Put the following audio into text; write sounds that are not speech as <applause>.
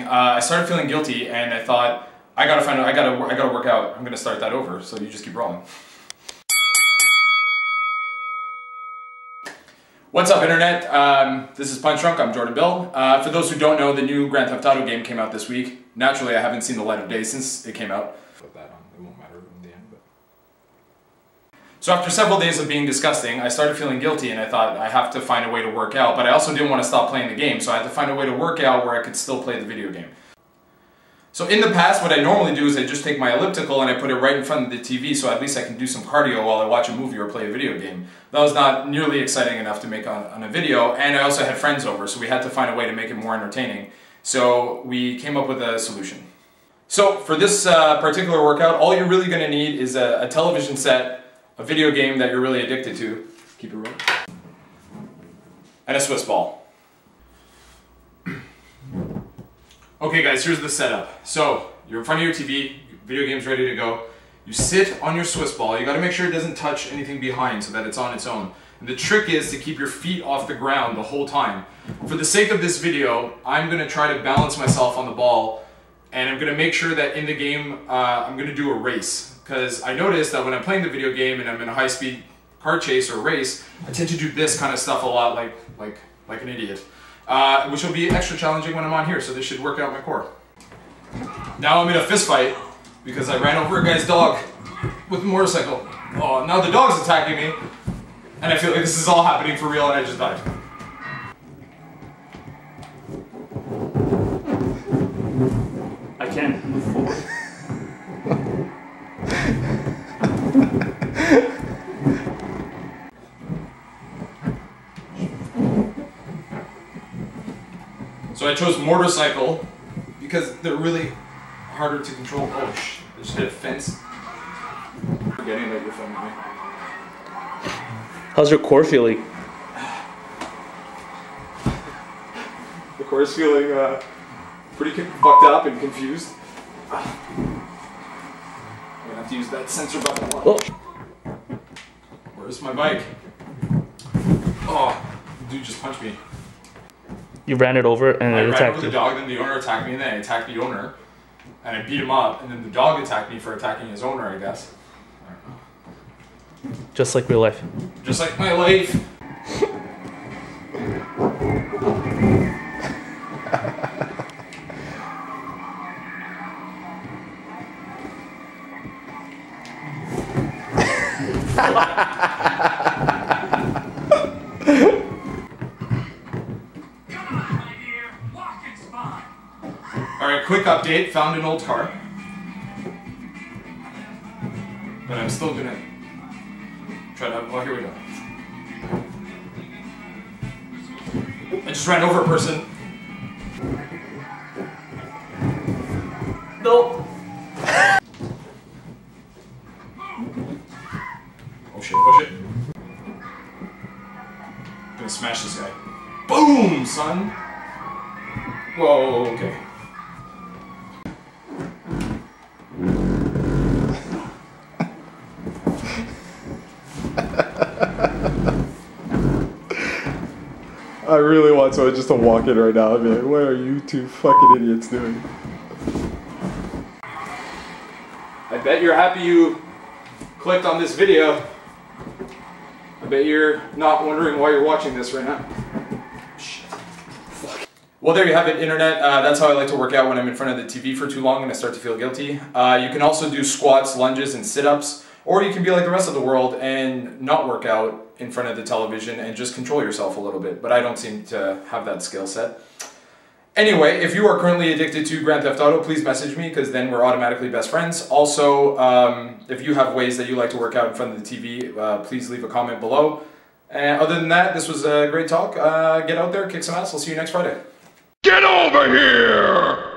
Uh, I started feeling guilty, and I thought I gotta find. out, I gotta. I gotta work out. I'm gonna start that over. So you just keep rolling. What's up, internet? Um, this is Punch Drunk. I'm Jordan Bill. Uh, for those who don't know, the new Grand Theft Auto game came out this week. Naturally, I haven't seen the light of day since it came out. Put that on. It won't matter in the end, but. So after several days of being disgusting, I started feeling guilty and I thought I have to find a way to work out, but I also didn't want to stop playing the game, so I had to find a way to work out where I could still play the video game. So in the past, what I normally do is I just take my elliptical and I put it right in front of the TV so at least I can do some cardio while I watch a movie or play a video game. That was not nearly exciting enough to make on, on a video, and I also had friends over, so we had to find a way to make it more entertaining. So we came up with a solution. So for this uh, particular workout, all you're really going to need is a, a television set a video game that you're really addicted to, keep it rolling, and a Swiss ball. <clears throat> okay guys, here's the setup. So, you're in front of your TV, video game's ready to go. You sit on your Swiss ball, you gotta make sure it doesn't touch anything behind so that it's on its own. And the trick is to keep your feet off the ground the whole time. For the sake of this video, I'm gonna try to balance myself on the ball and I'm gonna make sure that in the game, uh, I'm gonna do a race because I noticed that when I'm playing the video game and I'm in a high-speed car chase or race, I tend to do this kind of stuff a lot, like like like an idiot, uh, which will be extra challenging when I'm on here. So this should work out my core. Now I'm in a fist fight because I ran over a guy's dog with a motorcycle. Oh, now the dog's attacking me, and I feel like this is all happening for real, and I just died. <laughs> So I chose motorcycle because they're really harder to control. Oh shit, I just hit a fence. Forgetting that you're filming me. How's your core feeling? The core is feeling uh, pretty fucked up and confused. I'm gonna have to use that censor button. Oh. Where's my bike? Oh, dude just punched me. You ran it over and I it ran attacked over the dog, then the owner attacked me, and then I attacked the owner. And I beat him up, and then the dog attacked me for attacking his owner, I guess. I don't know. Just like real life. Just like my life. <laughs> Alright, quick update. Found an old car. But I'm still gonna try to. Oh, here we go. I just ran over a person. No. Oh shit, oh shit. Gonna smash this guy. Boom, son! Whoa, okay. I really want someone just to walk in right now and be like, what are you two fucking idiots doing? I bet you're happy you clicked on this video. I bet you're not wondering why you're watching this right now. Shit. Well, there you have it, internet. Uh, that's how I like to work out when I'm in front of the TV for too long and I start to feel guilty. Uh, you can also do squats, lunges, and sit-ups, or you can be like the rest of the world and not work out in front of the television and just control yourself a little bit. But I don't seem to have that skill set. Anyway, if you are currently addicted to Grand Theft Auto, please message me because then we're automatically best friends. Also, um, if you have ways that you like to work out in front of the TV, uh, please leave a comment below. And other than that, this was a great talk. Uh, get out there, kick some ass. I'll see you next Friday. Get over here!